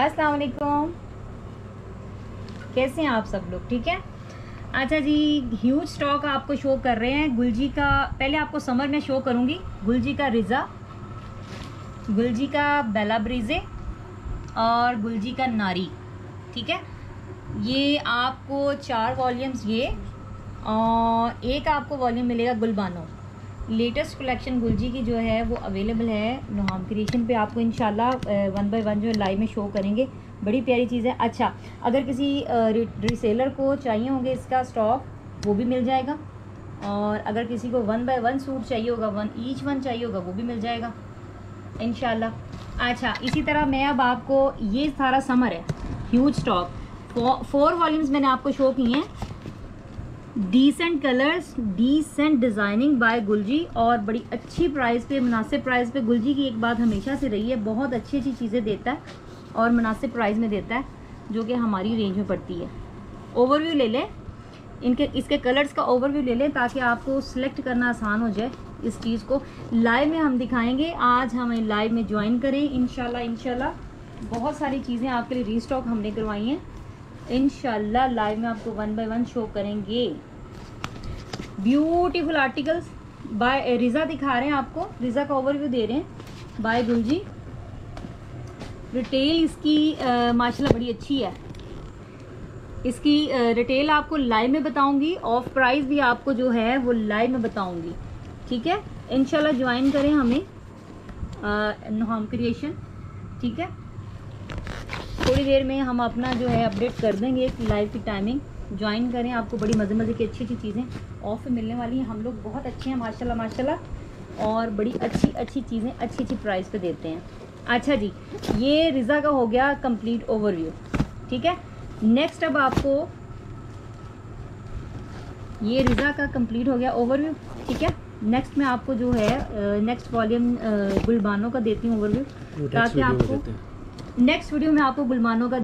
अस्सलाम वालेकुम कैसे हैं आप सब लोग? ठीक है? अच्छा जी ह्यूज स्टॉक आपको शो कर रहे हैं। गुलजी का, पहले आपको समर में शो करूँगी। गुलजी का रिज़ा, गुलजी का बेला ब्रीजे और गुलजी का नारी। ठीक है? ये आपको चार वॉल्यूम्स ये, और एक आपको वॉल्यूम मिलेगा गुलबानो। लेटेस्ट कलेक्शन गुलजी की जो है, वो अवेलेबल है नोहाम क्रिएशन पे। आपको इंशाल्लाह वन बाय वन जो लाइव में शो करेंगे। बड़ी प्यारी चीज़ है। अच्छा अगर किसी रिसेलर को चाहिए होंगे इसका स्टॉक वो भी मिल जाएगा। और अगर किसी को वन बाय वन सूट चाहिए होगा वन ईच वन चाहिए होगा, वो भी मिल जाएगा। इनशाला अच्छा इसी तरह मैं अब आपको, ये सारा समर है। ह्यूज स्टॉक फोर वॉल्यूम्स मैंने आपको शो किए हैं। Decent colours decent designing by Gulji और बड़ी अच्छी प्राइस पे, मुनासिब प्राइस पे गुलजी की एक बात हमेशा से रही है, बहुत अच्छी अच्छी चीज़ें देता है और मुनासिब प्राइस में देता है, जो कि हमारी रेंज में पड़ती है। ओवरव्यू ले लें। इनके, इसके कलर्स का ओवरव्यू ले लें ताकि आपको सिलेक्ट करना आसान हो जाए इस चीज़ को। लाइव में हम दिखाएँगे। आज हमें लाइव में ज्वाइन करें इनशाला इनशाला बहुत सारी चीज़ें आपके लिए रीस्टॉक हमने करवाई हैं। इनशाला लाइव में आपको वन बाय वन शो करेंगे। ब्यूटीफुल आर्टिकल्स बाय रिज़ा दिखा रहे हैं आपको। रिज़ा का ओवरव्यू दे रहे हैं। बाय गुलजी रिटेल इसकी माशाल्लाह बड़ी अच्छी है। इसकी रिटेल आपको लाइव में बताऊँगी। ऑफ़ प्राइस भी आपको जो है, वो लाइव में बताऊँगी। ठीक है? इनशाला ज्वाइन करें हमें। नोहाम क्रिएशन ठीक है? थोड़ी देर में हम अपना जो है अपडेट कर देंगे लाइव की टाइमिंग ज्वाइन करें आपको बड़ी मज़े मज़े की अच्छी अच्छी चीज़ें ऑफ़ मिलने वाली हैं। हम लोग बहुत अच्छे हैं माशाल्लाह माशाल्लाह। और बड़ी अच्छी अच्छी चीज़ें अच्छी अच्छी प्राइस पे देते हैं। अच्छा जी ये रिज़ा का हो गया कंप्लीट ओवरव्यू ठीक है? नेक्स्ट अब आपको ये रिज़ा का कंप्लीट हो गया ओवरव्यू ठीक है? नेक्स्ट में आपको जो है नेक्स्ट वॉल्यूम गुलबानों का देती हूँ ओवरव्यू ताकि आपको नेक्स्ट वीडियो में आपको गुलमानों का